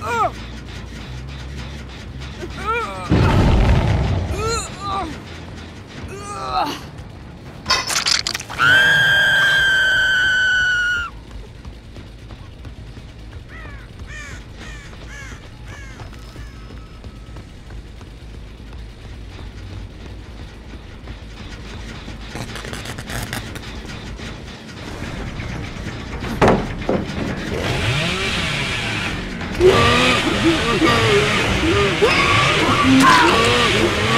Ugh! Ah!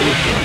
Ah!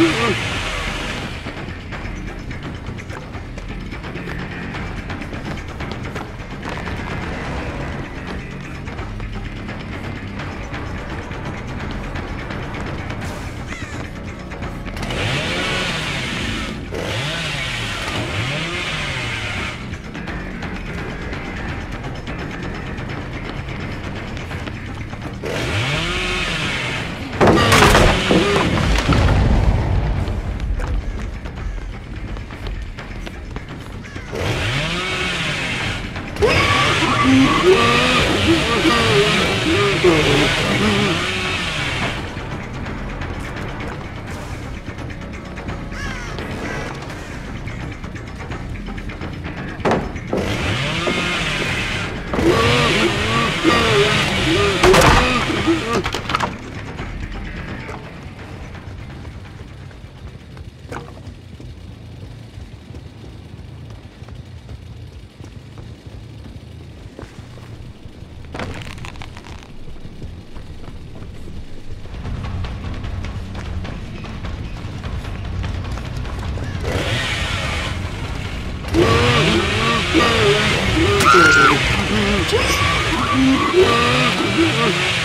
Mm-mm. Thank you.